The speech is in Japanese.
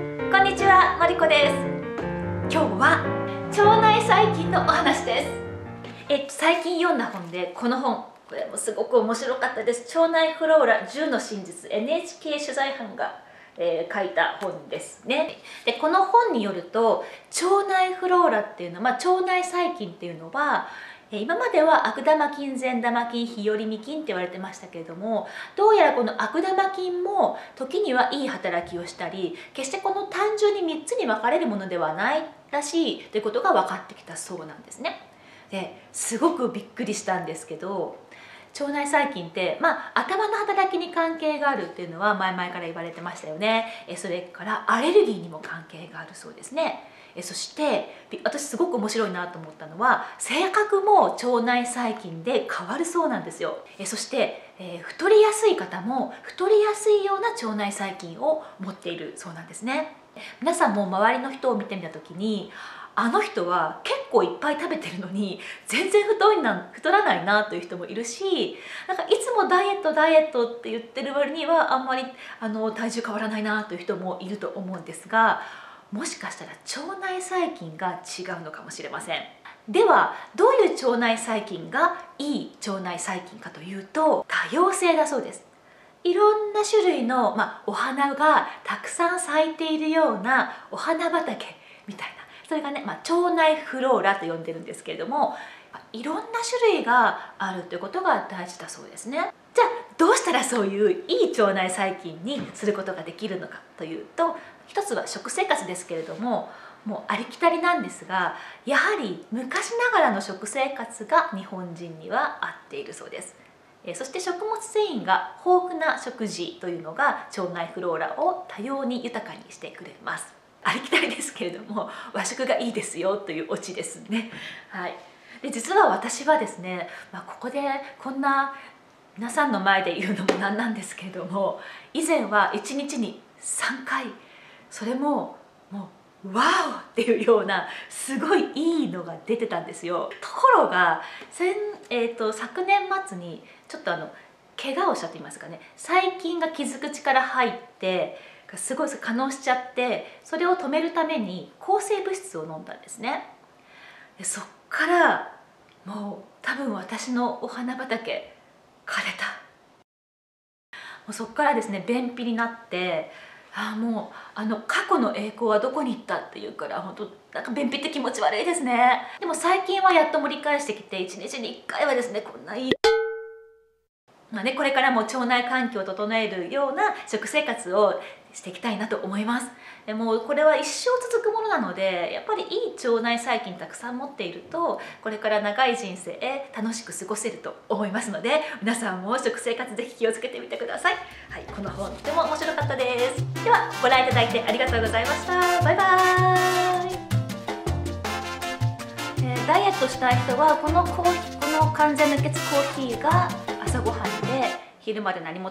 こんにちは、まりこです。今日は腸内細菌のお話です。えっと最近読んだ本でこの本これもすごく面白かったです。腸内フローラ10の真実 NHK 取材班がえー、書いた本ですね。でこの本によると腸内フローラっていうのは、まあ、腸内細菌っていうのは今までは悪玉菌善玉菌日和見菌って言われてましたけれどもどうやらこの悪玉菌も時にはいい働きをしたり決してこの単純に3つに分かれるものではないらしいということが分かってきたそうなんですね。ですごくびっくりしたんですけど腸内細菌って、まあ、頭の働きに関係があるっていうのは前々から言われてましたよね。えそれからアレルギーにも関係があるそうですね。えそして私すごく面白いなと思ったのは性格も腸内細菌で変わるそうなんですよ。えそして、えー、太りやすい方も太りやすいような腸内細菌を持っているそうなんですね。皆さんも周りの人を見てみた時にあの人は結構いっぱい食べてるのに全然太いな太らないなという人もいるしなんかいつもダイエットダイエットって言ってる割にはあんまりあの体重変わらないなという人もいると思うんですがもしかしたら腸内細菌が違うのかもしれません。ではどういう腸内細菌がいい腸内細菌かというと多様性だそうです。いろんな種類の、まあ、お花がたくさん咲いているようなお花畑みたいなそれがね、まあ、腸内フローラと呼んでるんですけれどもいろんな種類があるということが大事だそうですね。じゃあどうしたらそういういい腸内細菌にすることができるのかというと一つは食生活ですけれどももうありきたりなんですがやはり昔ながらの食生活が日本人には合っているそうです。そして食物繊維が豊富な食事というのが腸内フローラを多様に豊かにしてくれます。ありきたりですけれども和食がいいですよというオチですね。はい。で実は私はですね、まあ、ここでこんな皆さんの前で言うのもなんなんですけれども以前は1日に3回それももうワオっていうようなすごいいいのが出てたんですよ。ところが先、えーと、昨年末にちょっとあの怪我をしたと言いますかね細菌が傷口から入ってすごい可能しちゃってそれを止めるために抗生物質を飲んだんですね。でそっからもう多分私のお花畑枯れた。もうそっからですね便秘になってあもうあの過去の栄光はどこに行ったっていうから本当なんか便秘って気持ち悪いですね。でも最近はやっと盛り返してきて1日に1回はですねこんないいまあね、これからも腸内環境を整えるような食生活をしていきたいなと思います。でもこれは一生続くものなのでやっぱりいい腸内細菌たくさん持っているとこれから長い人生楽しく過ごせると思いますので皆さんも食生活ぜひ気をつけてみてください、はい、この本とても面白かったです。ではご覧いただいてありがとうございました。バイバーイ、えー、ダイエットしたい人はこのコーヒーこの完全無欠コーヒーが朝ごはんで昼まで何も